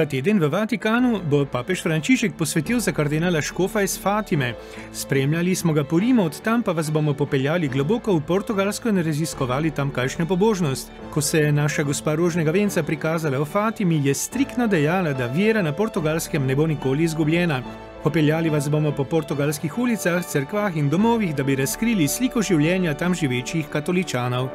Ta teden v Vatikanu bo papež Frančišek posvetil za kardinala Škofa iz Fatime. Spremljali smo ga po Rimu, od tam pa vas bomo popeljali globoko v Portugalsko in raziskovali tamkajšnjo pobožnost. Ko se je naša gospa Rožnega venca prikazala v Fatimi, je striktno dejala, da vera na portugalskem ne bo nikoli izgubljena. Popeljali vas bomo po portugalskih ulicah, cerkvah in domovih, da bi razkrili sliko življenja tam živečih katoličanov.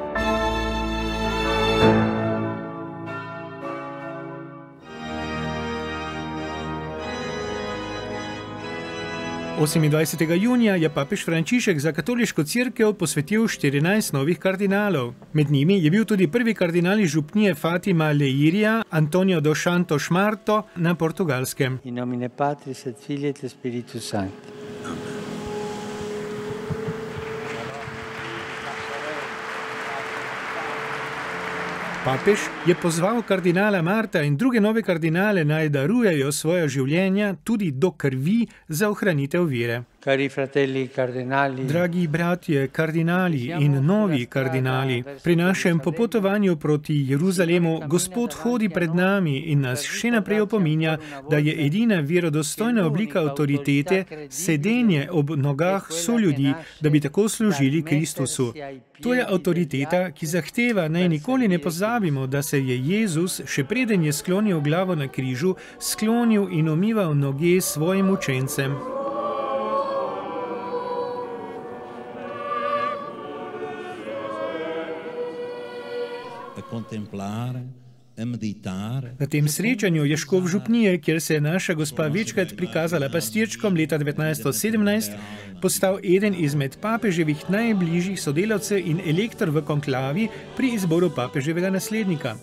28. junija je papež Frančišek za katoliško crkvo posvetil 14 novih kardinalov. Med njimi je bil tudi prvi kardinal iz župnije Fatima Leirija, Antonio do Santo Šmarto na portugalskem. In nomine Patris et Filii et Spiritus Sancti. Papež je pozval kardinala Marta in druge nove kardinale naj darujejo svoje življenja tudi do krvi za ohranitev vere. Dragi bratje, kardinali in novi kardinali, pri našem popotovanju proti Jeruzalemu Gospod hodi pred nami in nas še naprej opominja, da je edina verodostojna oblika avtoritete sedenje ob nogah soljudi, da bi tako služili Kristusu. To je avtoriteta, ki zahteva, naj nikoli ne pozabimo, da se je Jezus, še preden je sklonil glavo na križu, sklonil in omival noge svojim učencem. Na tem srečanju je škov župnije, kjer se je naša gospa večkrat prikazala pastirčkom leta 1917, postal eden izmed papeževih najbližjih sodelavcev in elektor v konklavi pri izboru papeževega naslednika.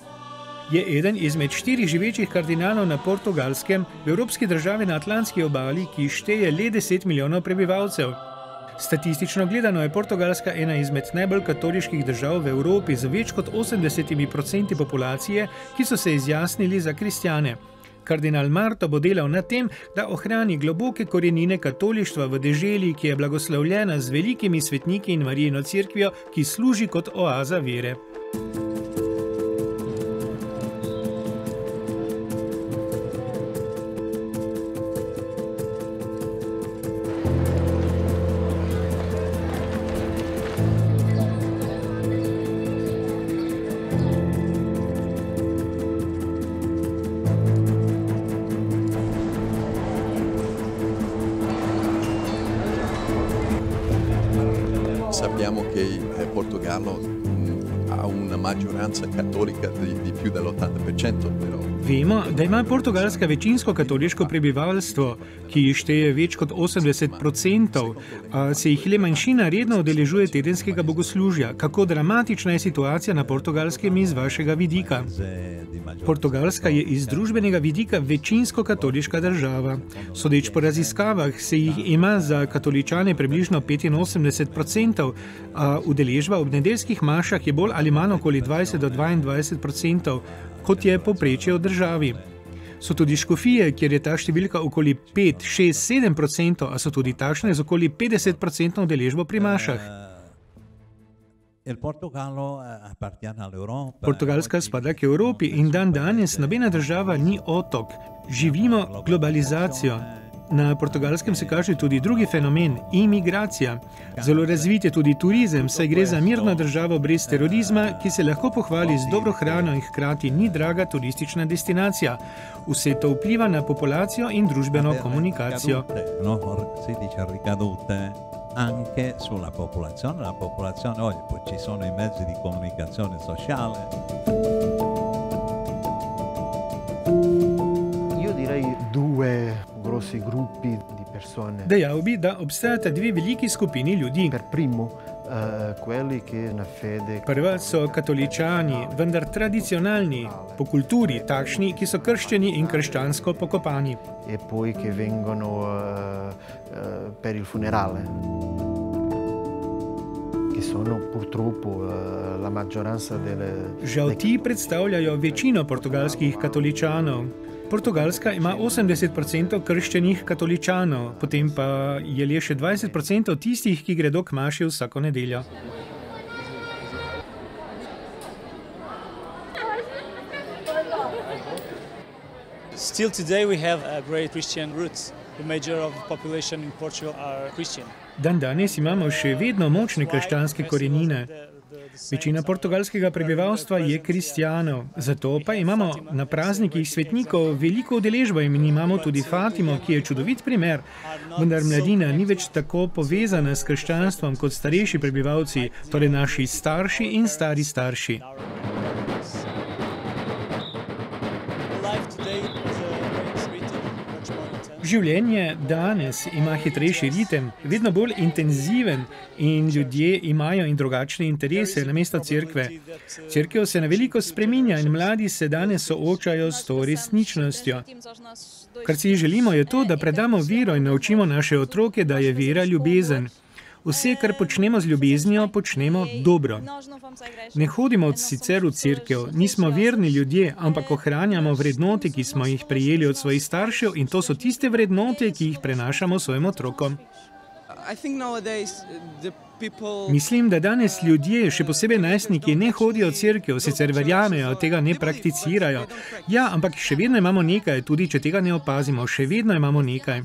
Je eden izmed štirih živečih kardinalov na portugalskem, v evropski državi na Atlantski obali, ki šteje le 10 milijonov prebivalcev. Statistično gledano je Portugalska ena izmed najbolj katoliških držav v Evropi z več kot 80 odstotki populacije, ki so se izjasnili za kristjane. Kardinal Marto bo delal na tem, da ohrani globoke korenine katolištva v deželi, ki je blagoslovljena z velikimi svetniki in Marijino cerkvijo, ki služi kot oaza vere. Che il Portogallo mh, ha una maggioranza cattolica di, di più dell'80%, però Vemo, da ima Portugalska večinsko katoliško prebivalstvo, ki jih šteje več kot 80 odstotkov, a se jih le manjšina redno udeležuje tedenskega bogoslužja. Kako dramatična je situacija na portugalskem iz vašega vidika? Portugalska je iz družbenega vidika večinsko katoliška država. Sodeč po raziskavah se jih ima za katoličane približno 85 odstotkov, a udeležba ob nedeljskih mašah je bolj ali manj okoli 20 do 22 odstotkov, kot je povprečje v državi. So tudi škofije, kjer je ta številka okoli 5, 6, 7 odstotkov, a so tudi takšne z okoli 50 odstotno udeležbo pri mašah. Portugalska spada k Evropi in dan danes nobena država ni otok. Živimo globalizacijo. Na portugalskem se kaže tudi drugi fenomen - imigracija. Zelo razvit je tudi turizem, saj gre za mirno državo brez terorizma, ki se lahko pohvali z dobro hrano in hkrati ni draga turistična destinacija. Vse to vpliva na populacijo in družbeno komunikacijo. Anche sulla popolazione, la popolazione oggi poi ci sono i mezzi di comunicazione sociale. Io direi due grossi gruppi di persone. Dejal bi, da obstajata dve veliki skupini ljudi. Per primo, Prva so katoličani, vendar tradicionalni, po kulturi takšni, ki so krščeni in krščansko pokopani. e poi che vengono eh, per il funerale, che sono purtroppo la maggioranza delle... Žal ti predstavljajo večino portugalskih katoličanov. Portugalska ima 80% krščenih katoličanov, potem pa je le še 20% tistih, ki gredo k maši vsako nedeljo. Still today we have a great Christian roots. The major of the population in Portugal are Christian. Dan danes imamo še vedno močne krščanske korenine. Večina portugalskega prebivalstva je kristijanov, zato pa imamo na praznikih svetnikov veliko udeležbo in imamo tudi Fatimo, ki je čudovit primer. Vendar mladina ni več tako povezana s krščanstvom kot starejši prebivalci, torej naši starši in stari starši. Življenje danes ima hitrejši ritem, vedno bolj intenziven in ljudje imajo in drugačne interese namesto cerkve. Cerkev se na veliko spreminja in mladi se danes soočajo s to resničnostjo. Kar si želimo je to, da predamo vero in naučimo naše otroke, da je vera ljubezen. Vse, kar počnemo z ljubeznijo, počnemo dobro. Ne hodimo sicer v cerkev, nismo verni ljudje, ampak ohranjamo vrednote, ki smo jih prejeli od svojih staršev in to so tiste vrednote, ki jih prenašamo svojim otrokom. Uh, Mislim, da danes ljudje, še posebej najstniki, ne hodijo v cerkev, sicer verjamejo, tega ne prakticirajo. Ja, ampak še vedno imamo nekaj, tudi če tega ne opazimo, še vedno imamo nekaj.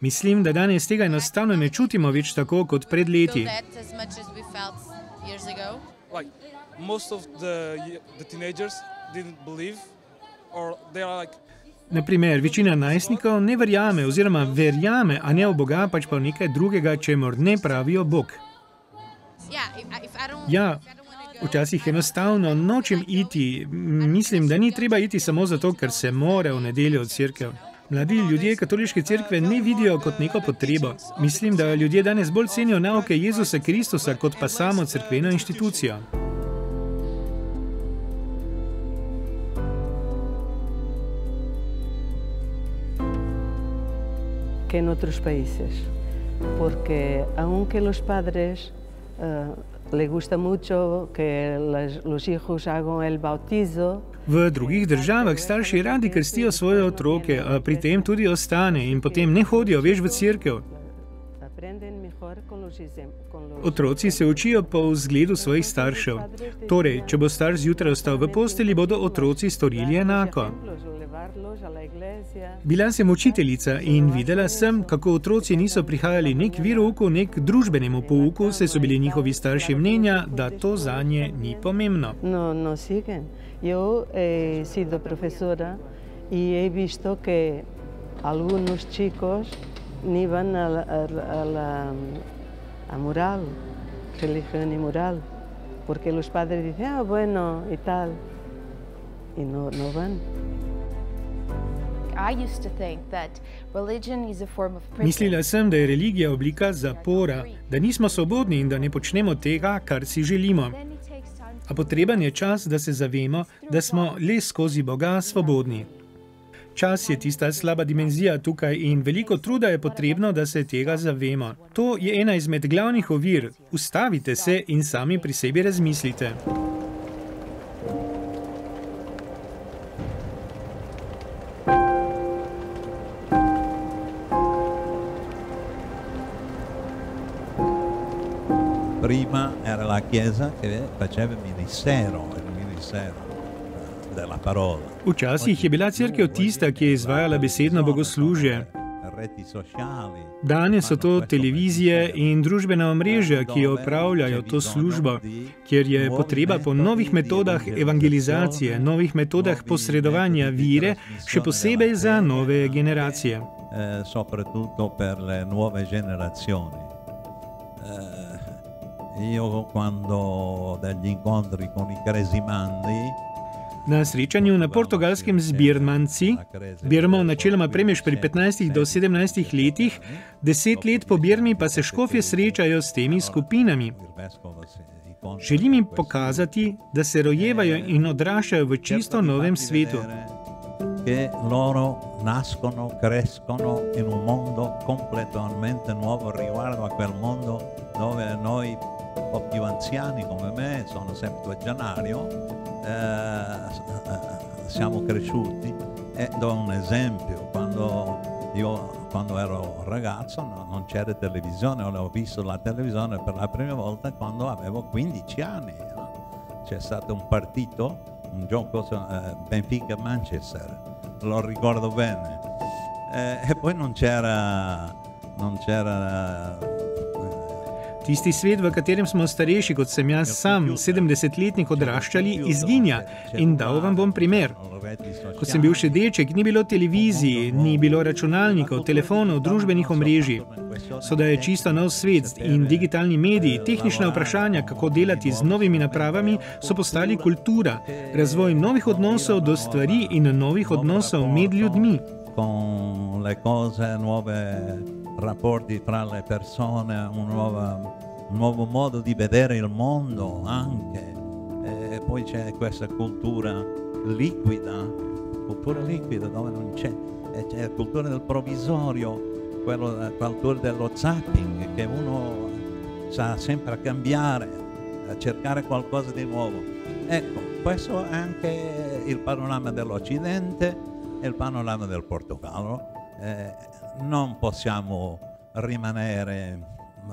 Mislim, da danes tega enostavno ne čutimo več tako kot pred leti. Like most of the the teenagers didn't believe, or they are like Naprimer, večina najstnikov ne verjame oziroma verjame, a ne v Boga, pač pa v nekaj drugega, čemor ne pravijo Bog. Ja, včasih enostavno nočem iti. Mislim, da ni treba iti samo zato, ker se more v nedeljo v cerkev. Mladi ljudje katoliške cerkve ne vidijo kot neko potrebo. Mislim, da ljudje danes bolj cenijo nauke Jezusa Kristusa kot pa samo cerkveno inštitucijo. que en otros países, porque aunque los padres eh, les gusta mucho que las- los hijos hagan el bautizo, V drugih državah starši radi krstijo svoje otroke, a pri tem tudi ostane in potem ne hodijo več v los Otroci se učijo po vzgledu svojih staršev. Torej, če bo starš zjutraj ostal v posteli, bodo otroci storili enako. Bila sem učiteljica in videla sem, kako otroci niso prihajali nek virouku, nek družbenemu pouku, saj so bili njihovi starši mnenja, da to za nje ni pomembno. No, no siguen. Yo he sido profesora y he visto que algunos chicos ni van a la, a la- a la- a mural, religión y mural, porque los padres dicen, ah, bueno, y tal, y no, no van. I used to think that religion is a form of prison. Mislila sem, da je religija oblika zapora, da nismo svobodni in da ne počnemo tega, kar si želimo. A potreben je čas, da se zavemo, da smo le skozi Boga svobodni. Čas je tista slaba dimenzija tukaj in veliko truda je potrebno, da se tega zavemo. To je ena izmed glavnih ovir. Ustavite se in sami pri sebi razmislite. Chiesa che faceva il ministero, il ministero eh, della parola. Včasih je bila cerkev tista, ki je izvajala besedno bogoslužje. Danes so to televizije in družbena omrežja, ki opravljajo to službo, kjer je potreba po novih metodah evangelizacije, novih metodah posredovanja vire, še posebej za nove generacije. eh, soprattutto per le nuove generazioni. Io quando ho degli incontri con i cresimandi, Na srečanju na portugalskem z Birmanci, Birmo načeloma premeš pri 15 do 17 letih, deset let po Birmi pa se škofje srečajo s temi skupinami. Želim jim pokazati, da se rojevajo in odraščajo v čisto novem svetu. Che loro nascono, crescono in un mondo completamente nuovo riguardo a quel mondo dove noi un po' più anziani come me, sono septuagenario, eh, siamo cresciuti e do un esempio, quando io quando ero ragazzo no- non c'era televisione, ho visto la televisione per la prima volta quando avevo 15 anni. no? C'è stato un partito, un gioco eh, Benfica-Manchester lo ricordo bene. Eh, e poi non c'era, non c'era Tisti svet, v katerem smo starejši kot sem jaz sam, 70-letnik odraščali, izginja. In dal vam bom primer. Ko sem bil še deček, ni bilo televiziji, ni bilo računalnikov, telefonov, družbenih omrežij. Sedaj je čisto nov svet in digitalni mediji, tehnična vprašanja, kako delati z novimi napravami, so postali kultura, razvoj novih odnosov do stvari in novih odnosov med ljudmi. con le cose nuove, rapporti tra le persone, un nuovo, un nuovo modo di vedere il mondo anche. E poi c'è questa cultura liquida, cultura liquida dove non c'è, c'è la cultura del provvisorio, quello, la cultura dello zapping, che uno sa sempre cambiare, a cercare qualcosa di nuovo. Ecco, questo è anche il panorama dell'Occidente e il panorama del Portogallo. Eh, non possiamo rimanere.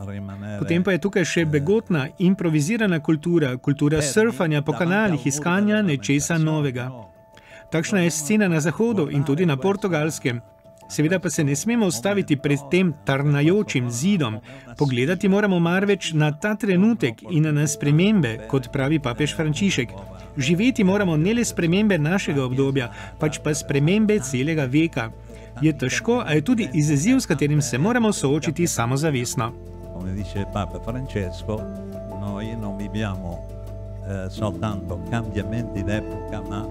rimanere Potem pa je tukaj še begotna, improvizirana kultura, kultura surfanja po kanalih, iskanja nečesa novega. Takšna je scena na Zahodu in tudi na Portugalskem. Seveda pa se ne smemo ustaviti pred tem tarnajočim zidom. Pogledati moramo marveč na ta trenutek in na spremembe, kot pravi papež Frančišek. Živeti moramo ne le spremembe našega obdobja, pač pa spremembe celega veka. Je težko, a je tudi izziv, s katerim se moramo soočiti samozavestno. Come dice Papa Francesco, noi non viviamo eh, soltanto cambiamenti d'epoca, ma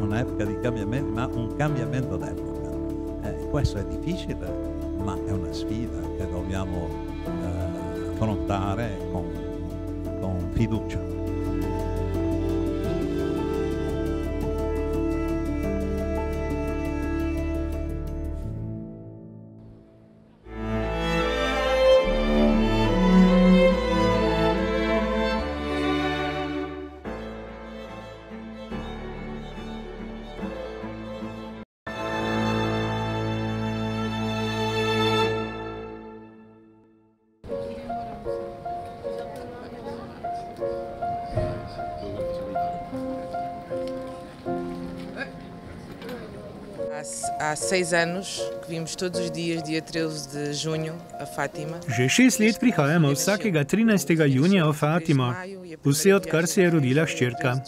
un'epoca di cambiamenti, ma un cambiamento d'epoca. Eh, questo è difficile, ma è una sfida che dobbiamo eh, affrontare con, con fiducia. Há, seis anos que vimos todos os dias, dia 13 de junho, a Fátima. Že šest let prihajamo vsakega 13. junija v Fatimo, vse odkar se je rodila hčerka.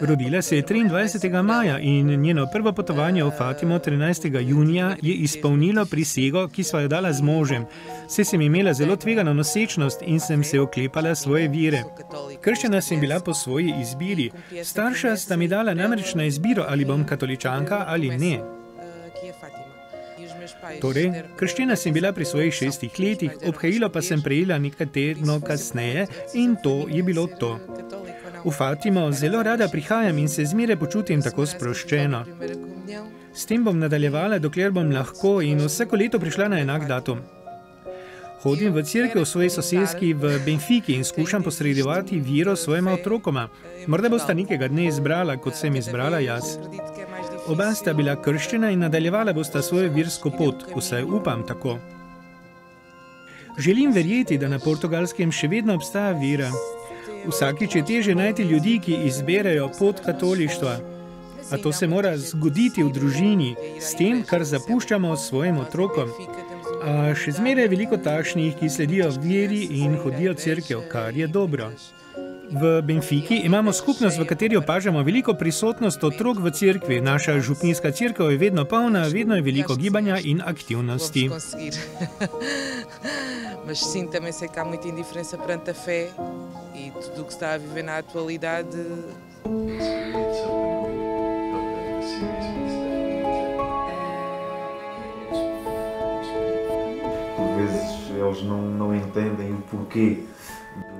Rodila se je 23. maja in njeno prvo potovanje v Fatimo 13. junija je izpolnilo prisego, ki sva jo dala z možem. Se sem imela zelo tvegano nosečnost in sem se oklepala svoje vire. Krščena sem bila po svoji izbiri. Starša sta mi dala namreč na izbiro, ali bom katoličanka ali ne. Torej, krščena sem bila pri svojih šestih letih, obhajilo pa sem prejela nekaj tednov kasneje in to je bilo to. V Fatimo zelo rada prihajam in se zmeraj počutim tako sproščeno. S tem bom nadaljevala, dokler bom lahko in vsako leto prišla na enak datum. Hodim v cerkev v svoji sosedski v Benfiki in skušam posredovati viro svojima otrokoma. Morda bosta nekega dne izbrala, kot sem izbrala jaz. Oba sta bila krščena in nadaljevala bosta svojo virsko pot, vsaj upam tako. Želim verjeti, da na portugalskem še vedno obstaja vira. Vsakič je teže najti ljudi, ki izberejo pot katolištva. A to se mora zgoditi v družini, s tem, kar zapuščamo svojim otrokom. A še zmeraj je veliko takšnih, ki sledijo veri in hodijo v cerkev, kar je dobro. V Benfiki imamo skupnost, v kateri opažamo veliko prisotnost otrok v cerkvi. Naša župnijska cerkev je vedno polna, vedno je veliko gibanja in aktivnosti. Mas sim, também sei que há muita indiferença perante a fé e tudo o que está a viver na atualidade. Por vezes eles não, não entendem o porquê.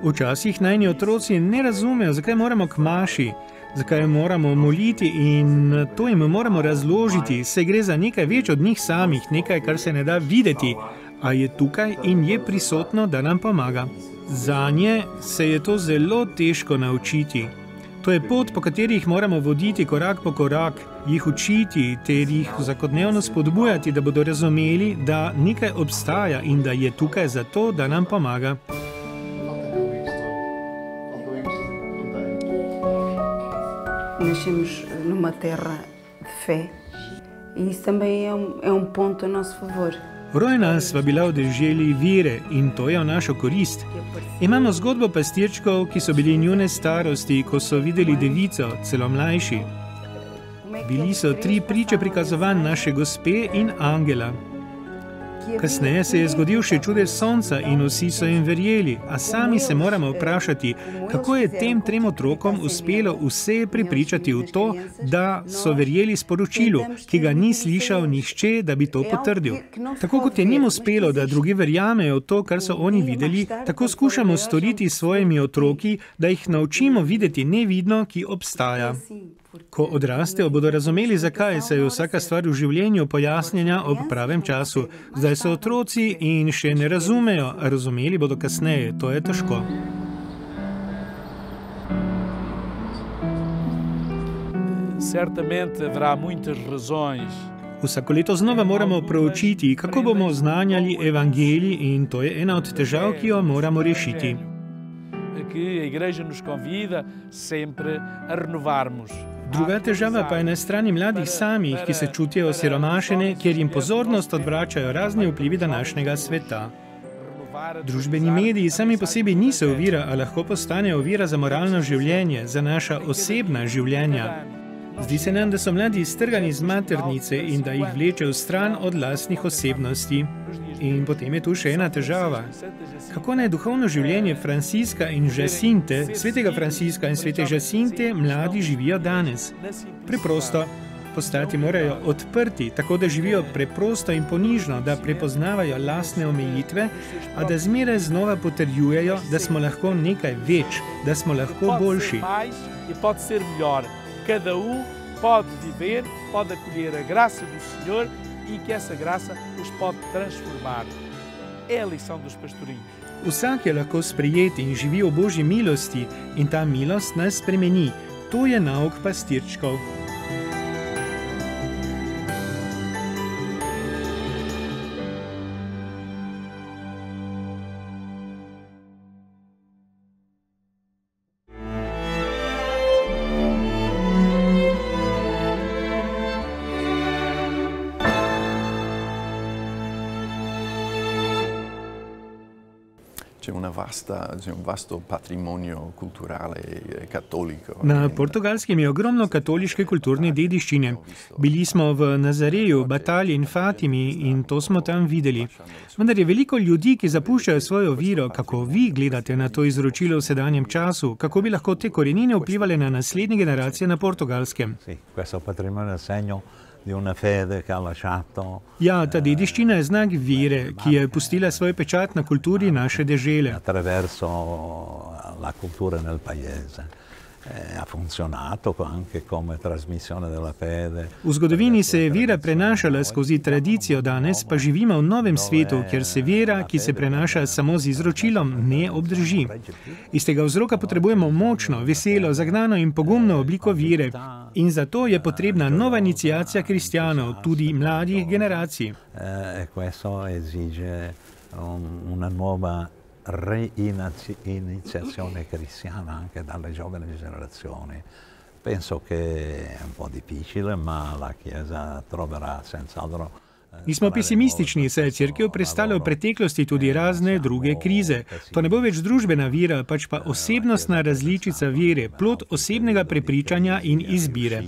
Včasih najni otroci ne razumejo, zakaj moramo k maši, zakaj moramo moliti in to jim moramo razložiti. Se gre za nekaj več od njih samih, nekaj, kar se ne da videti, a je tukaj in je prisotno, da nam pomaga. Za nje se je to zelo težko naučiti. To je pot, po kateri jih moramo voditi korak po korak, jih učiti ter jih vsakodnevno spodbujati, da bodo razumeli, da nekaj obstaja in da je tukaj zato, da nam pomaga. Nascemos numa terra de fé. E isso também é um, é um ponto a nosso favor. Rojna sva bila v deželi vire in to je v našo korist. Imamo zgodbo pastirčkov, ki so bili njune starosti, ko so videli devico, celo mlajši. Bili so tri priče prikazovanj naše gospe in angela. Kasneje se je zgodil še čudež sonca in vsi so jim verjeli, a sami se moramo vprašati, kako je tem trem otrokom uspelo vse prepričati v to, da so verjeli sporočilu, ki ga ni slišal nihče, da bi to potrdil. Tako kot je njim uspelo, da drugi verjamejo v to, kar so oni videli, tako skušamo storiti s svojimi otroki, da jih naučimo videti nevidno, ki obstaja. Ko odrastejo, bodo razumeli, zakaj se je vsaka stvar v življenju pojasnjena ob pravem času. Zdaj so otroci in še ne razumejo, razumeli bodo kasneje, to je težko. Certamente haverá muitas razões. Vsako leto znova moramo proučiti, kako bomo znanjali evangelij, in to je ena od težav, ki jo moramo rešiti. Que a Igreja nos convida sempre a renovarmos. Druga težava pa je na strani mladih samih, ki se čutijo osiromašene, ker jim pozornost odvračajo razni vplivi današnjega sveta. Družbeni mediji sami po sebi niso ovira, a lahko postanejo ovira za moralno življenje, za naša osebna življenja. Zdi se nam, da so mladi iztrgani iz maternice in da jih vleče v stran od lastnih osebnosti. In potem je tu še ena težava. Kako naj duhovno življenje Franciska in Žasinte, svetega Franciska in svete Žasinte, mladi živijo danes? Preprosto. Postati morajo odprti, tako da živijo preprosto in ponižno, da prepoznavajo lastne omejitve, a da zmeraj znova potrjujejo, da smo lahko nekaj več, da smo lahko boljši. Cada um pode viver, pode acolher a graça do Senhor e que essa graça os pode transformar. É a lição dos pastorinhos. Vsak je lahko sprejeti in živi v božji milosti, in ta milost nas spremeni. To je nauk pastirčkov. Vasta, un vasto patrimonio culturale cattolico. Na portugalskem je ogromno katoliške kulturne dediščine. Bili smo v Nazareju, Batalji in Fatimi in to smo tam videli. Vendar je veliko ljudi, ki zapuščajo svojo viro. Kako vi gledate na to izročilo v sedanjem času? Kako bi lahko te korenine vplivali na naslednje generacije na portugalskem? Sì, questo patrimonio segno Ja, ta dediščina je znak vere, ki je pustila svoj pečat na kulturi naše dežele. Paese. Ha funzionato anche come trasmissione della fede. V zgodovini se je vera prenašala skozi tradicijo, danes pa živimo v novem svetu, kjer se vera, ki se prenaša samo z izročilom, ne obdrži. Iz tega vzroka potrebujemo močno, veselo, zagnano in pogumno obliko vere. In zato je potrebna nova inicijacija kristijanov, tudi mladih generacij. E questo esige una nuova reiniziazione cristiana anche dalle giovani generazioni. Penso che è un po' difficile, ma la Chiesa troverà senz'altro. Nismo pesimistični, saj je crkva prestala v preteklosti tudi razne druge krize. To ne bo več družbena vira, pač pa osebnostna različica vere, plot osebnega prepričanja in izbire.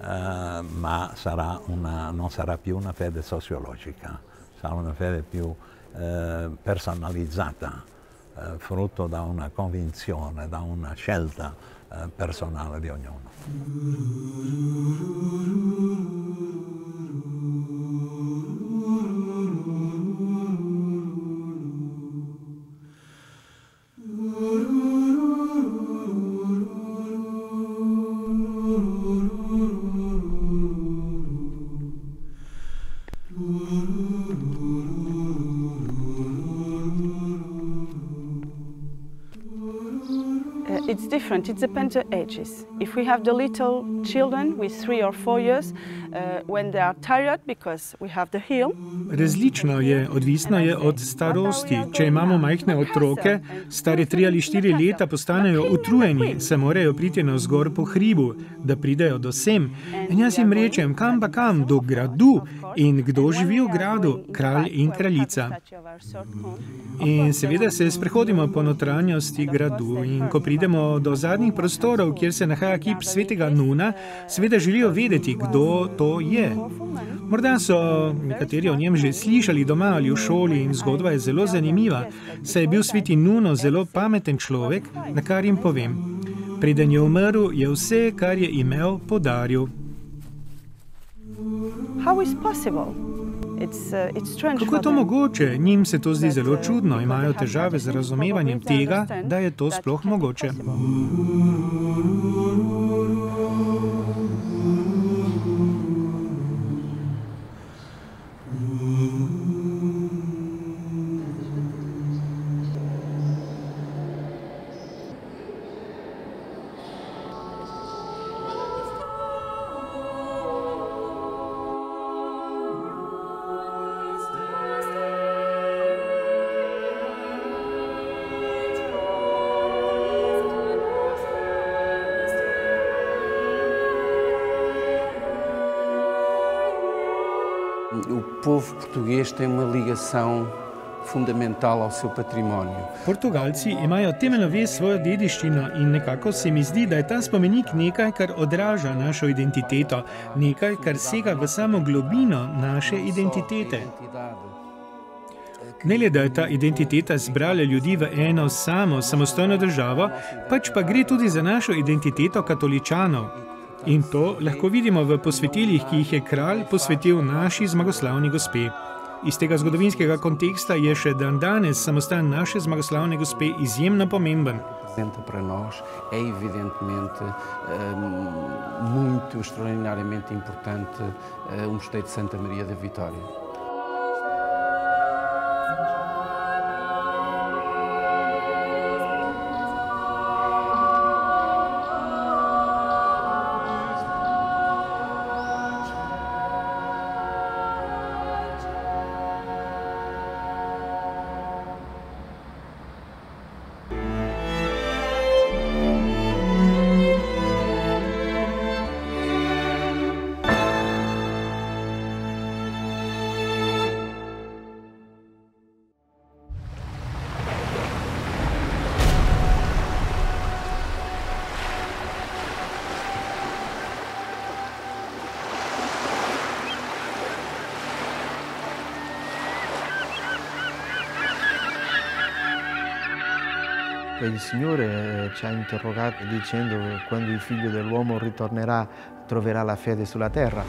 Ma sarà una, non sarà più una fede sociologica, sarà una fede più eh, personalizzata, eh, frutto da una convinzione, da una scelta eh, personale di ognuno. Different. It depends on ages. If we have the little children with three or four years, uh, when they are tired because we have the hill. Različno je, odvisno je od starosti. Če imamo majhne otroke, stare tri ali štiri leta, postanejo utrujeni, se morajo priti na vzgor po hribu, da pridejo do sem. In jaz jim rečem, kam pa kam, do gradu. In kdo živi v gradu? Kralj in kraljica. In seveda se sprehodimo po notranjosti gradu in ko pridemo do zadnjih prostorov, kjer se nahaja kip svetega Nuna, seveda želijo vedeti, kdo to je. Morda so nekateri o njem že slišali doma ali v šoli in zgodba je zelo zanimiva, saj je bil sveti Nuno zelo pameten človek, na kar jim povem. Preden je umrl, je vse, kar je imel, podaril. How is possible? Kako for je to mogoče? Njim se to zdi zelo čudno, imajo težave z razumevanjem tega, da je to sploh mogoče. O povo português tem uma ligação fundamental ao seu património. Portugalci imajo temeljno vez svojo dediščino in nekako se mi zdi, da je ta spomenik nekaj, kar odraža našo identiteto, nekaj, kar sega v samo globino naše identitete. Ne le, da je ta identiteta zbrala ljudi v eno samo, samostojno državo, pač pa gre tudi za našo identiteto katoličanov. In to lahko vidimo v posvetilih, ki jih je kralj posvetil naši zmagoslavni gospe. Iz tega zgodovinskega konteksta je še dan danes samostan naše zmagoslavne gospe izjemno pomemben. Representa para nós é evidentemente hum, muito extraordinariamente importante uh, o Mosteiro de Santa Maria da Vitória. Il Signore ci ha interrogato dicendo che quando il figlio dell'uomo ritornerà troverà la fede sulla terra.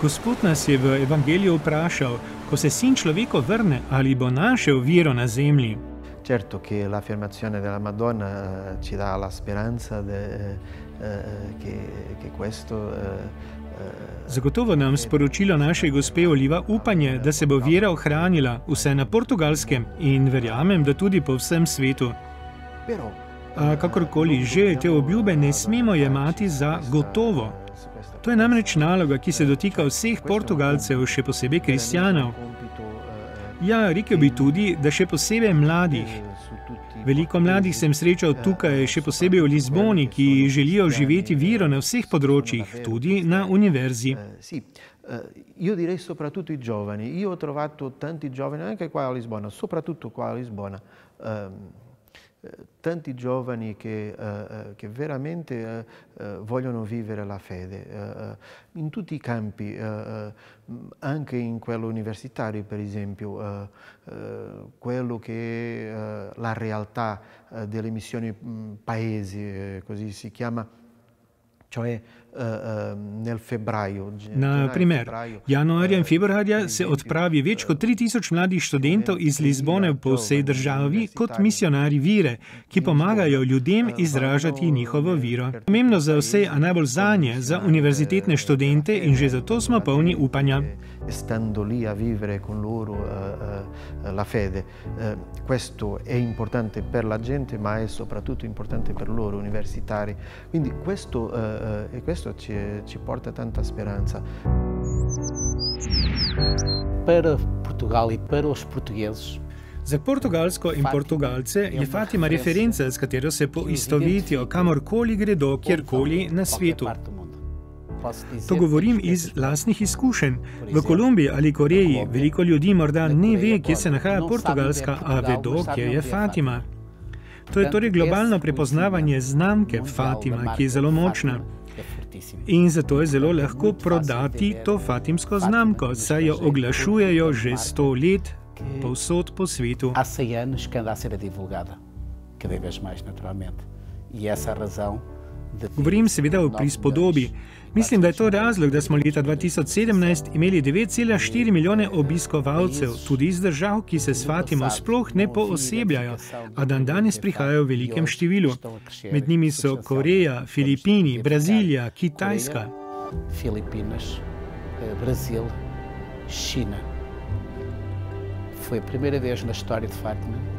Gospod nas je v evangeliju vprašal, ko se sin človeka vrne, ali bo našel viro na zemlji. Certo che l'affermazione della Madonna eh, ci dà la speranza de, eh, che, che questo eh, Zagotovo nam sporočilo naše gospe oliva upanje, da se bo vera ohranila vse na portugalskem in verjamem, da tudi po vsem svetu. A kakorkoli že, te obljube ne smemo jemati za gotovo. To je namreč naloga, ki se dotika vseh Portugalcev, še posebej kristjanov. Ja, rekel bi tudi, da še posebej mladih. Veliko mladih sem srečal tukaj, še posebej v Lizboni, ki želijo živeti viro na vseh področjih, tudi na univerzi. Io direi soprattutto i giovani. Io ho trovato tanti giovani anche qua a Lisbona, soprattutto qua a Lisbona. Eh, tanti giovani che, eh, eh, che veramente eh, eh, vogliono vivere la fede eh, in tutti i campi, anche in quello universitario per esempio, quello che è la realtà delle missioni mh, paesi, così si chiama, cioè uh, uh, nel. Na primer, januarja in februarja se odpravi več kot 3000 mladih študentov iz Lizbone po vsej državi kot misionari vire, ki pomagajo ljudem izražati njihovo viro. Pomembno za vse, a najbolj zanje, za univerzitetne študente in že zato smo polni upanja. Stando lì a vivere con loro uh, uh, la fede. Uh, questo è importante per la gente, ma è soprattutto importante per loro universitari. Quindi questo, uh, e questo ci, ci porta tanta speranza. Para Portugal e para os portugueses, Za Portugalsko in Portugalce je Fatima referenca, s katero se poistovetijo kamorkoli gredo, kjerkoli na svetu. To govorim iz lastnih izkušenj. V Kolumbiji ali Koreji veliko ljudi morda ne ve, kje se nahaja Portugalska, a vedo, kje je Fatima. To je torej globalno prepoznavanje znamke Fatima, ki je zelo močna. In zato je zelo lahko prodati to fatimsko znamko, saj jo oglašujejo že sto let povsod po svetu. Há 100 anos que anda a ser divulgada, cada vez mais naturalmente. E essa razão Govorim seveda o prispodobi. Mislim, da je to razlog, da smo leta 2017 imeli 9,4 milijone obiskovalcev, tudi iz držav, ki se s Fatimo sploh ne poosebljajo, a dan danes prihajajo v velikem številu. Med njimi so Koreja, Filipini, Brazilija, Kitajska. Filipinas, Brasil, China. Foi a primeira vez na história de Fátima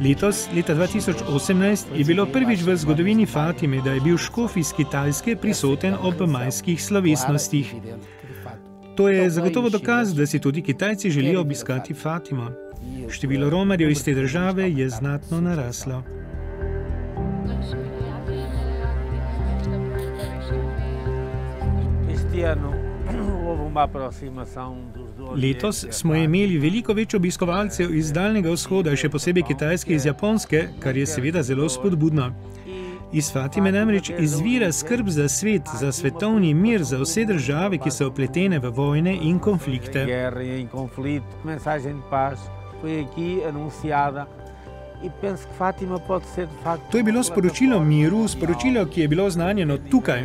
Letos, leta 2018, je bilo prvič v zgodovini Fatime, da je bil škof iz Kitajske prisoten ob majskih slovesnostih. To je zagotovo dokaz, da si tudi Kitajci želijo obiskati Fatimo. Število romarjev iz te države je znatno naraslo. Este Letos smo imeli veliko več obiskovalcev iz Daljnega vzhoda, še posebej Kitajske iz Japonske, kar je seveda zelo spodbudno. Iz Fatime namreč izvira skrb za svet, za svetovni mir, za vse države, ki so upletene v vojne in konflikte. To je bilo sporočilo miru, sporočilo, ki je bilo znanjeno tukaj.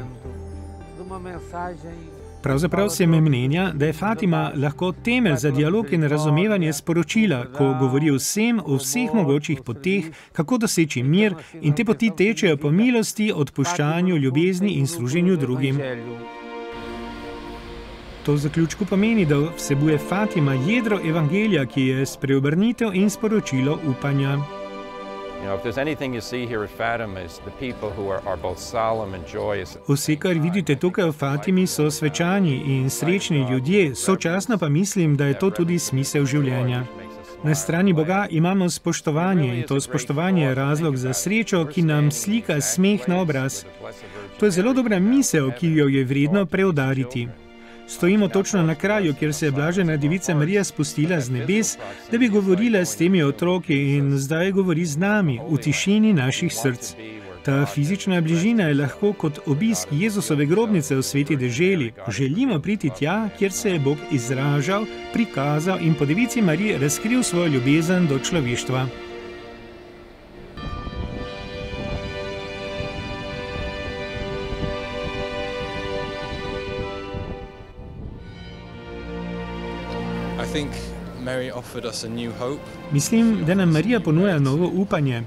Pravzaprav se mi mnenja, da je Fatima lahko temelj za dialog in razumevanje sporočila, ko govori vsem o vseh mogočih poteh, kako doseči mir in te poti tečejo po milosti, odpuščanju, ljubezni in služenju drugim. To v zaključku pomeni, da vsebuje Fatima jedro evangelija, ki je spreobrnitev in sporočilo upanja. Vse, kar vidite tukaj v Fatimi, so svečani in srečni ljudje, sočasno pa mislim, da je to tudi smisel življenja. Na strani Boga imamo spoštovanje in to spoštovanje je razlog za srečo, ki nam slika smeh na obraz. To je zelo dobra misel, ki jo je vredno preudariti. Stojimo točno na kraju, kjer se je blažena devica Marija spustila z nebes, da bi govorila s temi otroki in zdaj govori z nami v tišini naših src. Ta fizična bližina je lahko kot obisk Jezusove grobnice v sveti deželi. Želimo priti tja, kjer se je Bog izražal, prikazal in po devici Mariji razkril svojo ljubezen do človeštva. Mislim, da nam Marija ponuja novo upanje.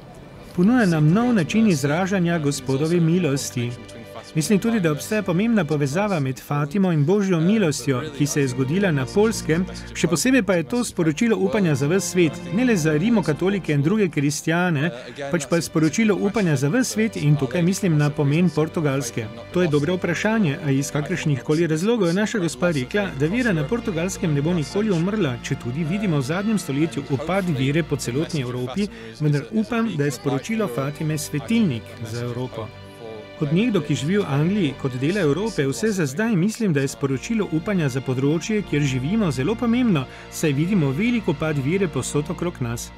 Ponuja nam nov način izražanja gospodove milosti. Mislim tudi, da obstaja pomembna povezava med Fatimo in Božjo milostjo, ki se je zgodila na Polskem, še posebej pa je to sporočilo upanja za vse svet, ne le za rimokatolike in druge kristijane, pač pa je sporočilo upanja za vse svet in tukaj mislim na pomen Portugalske. To je dobro vprašanje, a iz kakršnih koli razlogov je naša gospa rekla, da vera na Portugalskem ne bo nikoli umrla, če tudi vidimo v zadnjem stoletju upad vere po celotni Evropi, vendar upam, da je sporočilo Fatime svetilnik za Evropo. Kot nekdo, ki živi v Angliji kot del Evrope, vse za zdaj mislim, da je sporočilo upanja za področje, kjer živimo, zelo pomembno, saj vidimo veliko pad vire posod okrog nas.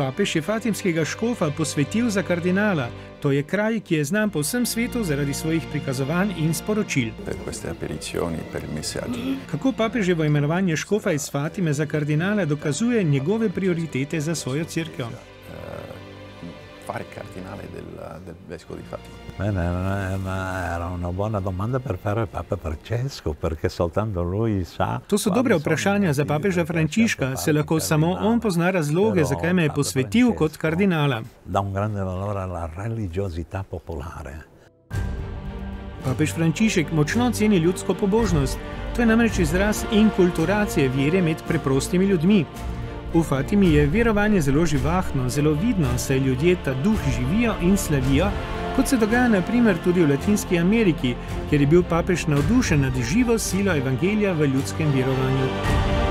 Papež je fatimskega škofa posvetil za kardinala. To je kraj, ki je znan po vsem svetu zaradi svojih prikazovanj in sporočil. Kako papeževo imenovanje škofa iz Fatime za kardinala dokazuje njegove prioritete za svojo crkvo? Fare cardinale del, del vescovo di Fatima. Bene, era una buona domanda per fare Papa Francesco, perché soltanto lui sa. To so dobre vprašanja za papeža Frančiška, se lahko samo on pozna razloge, zakaj me je posvetil kot kardinala. Da un grande valore alla religiosità popolare. Papež Frančišek močno ceni ljudsko pobožnost. To je namreč izraz inkulturacije vere med preprostimi ljudmi. V Fatimi je verovanje zelo živahno, zelo vidno, saj ljudje ta duh živijo in slavijo, kot se dogaja naprimer tudi v Latinski Ameriki, kjer je bil papež navdušen nad živo silo evangelija v ljudskem verovanju.